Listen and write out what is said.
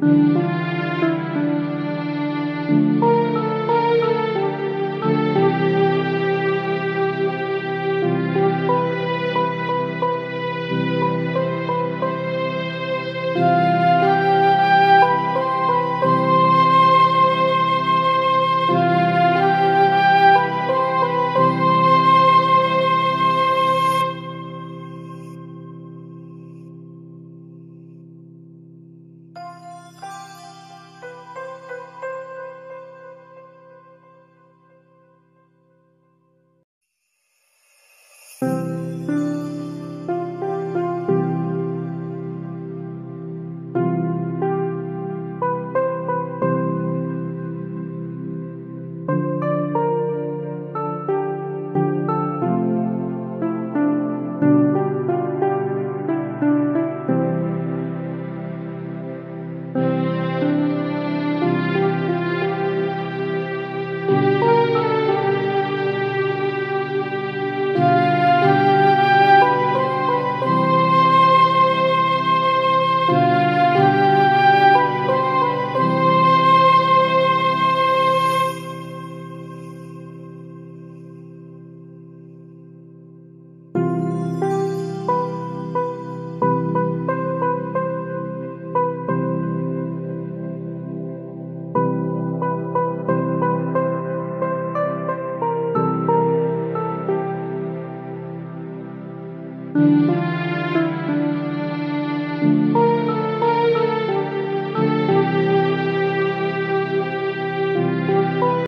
Música